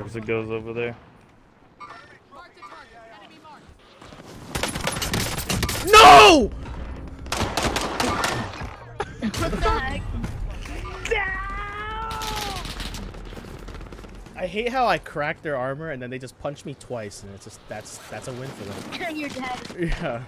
course it goes over there. No! I hate how I crack their armor and then they just punch me twice and it's just that's that's a win for them. You're dead. Yeah.